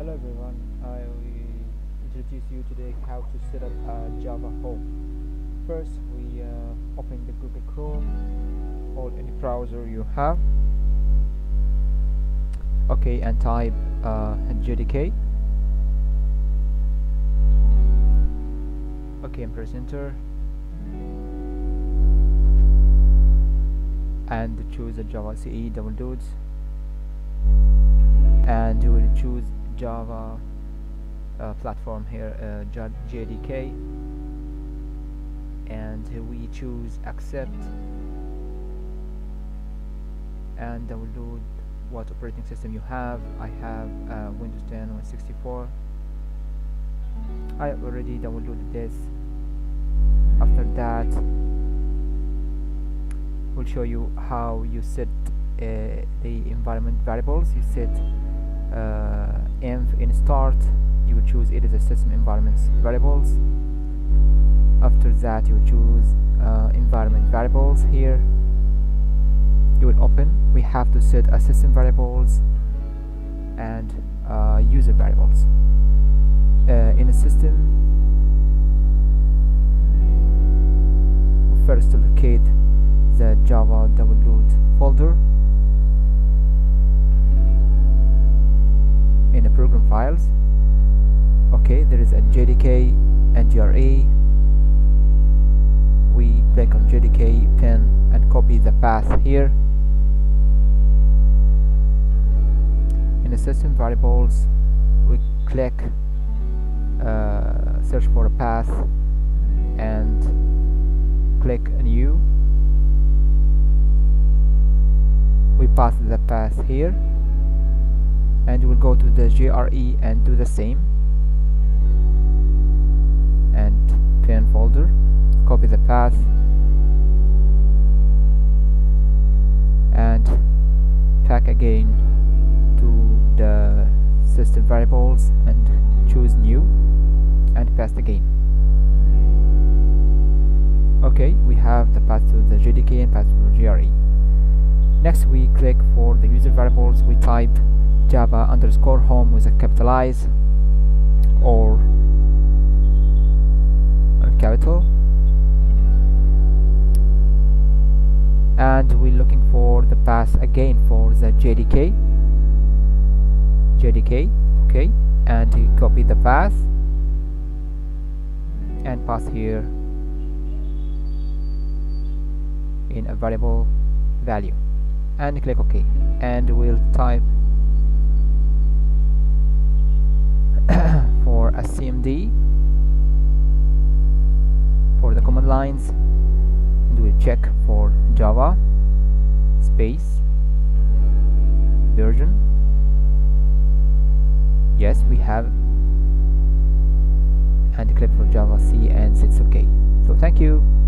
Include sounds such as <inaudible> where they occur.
Hello everyone, I will introduce you today how to set up a Java home. First we uh, open the Google Chrome or any browser you have. Okay, and type uh, JDK. Okay, and press enter. And choose a Java SE double dots and you will choose Java uh, platform here uh, JDK and we choose accept. And download what operating system you have. I have uh, Windows 10 or 64 I already downloaded this. After that we'll show you how you set uh, the environment variables. You set in start you will choose it as a system environments variables. After that you choose uh, environment variables here. You will open. We have to set a system variables and uh, user variables. Uh, in a system first locate the java download folder files. Okay there is a JDK and JRE we click on JDK bin and copy the path here. In the system variables we click uh, search for a path and click new. We pass the path here and we'll go to the JRE and do the same. And bin folder. Copy the path. And pack again to the system variables and choose new and paste again. Okay we have the path to the JDK and path to the JRE next we click for we type java underscore home with a capitalize or capital. And we're looking for the path again for the JDK JDK okay. And you copy the path and pass here in a variable value and click OK. And we'll type <coughs> for a CMD for the command lines and we'll check for Java space version. Yes we have and click for Java C and it's okay so thank you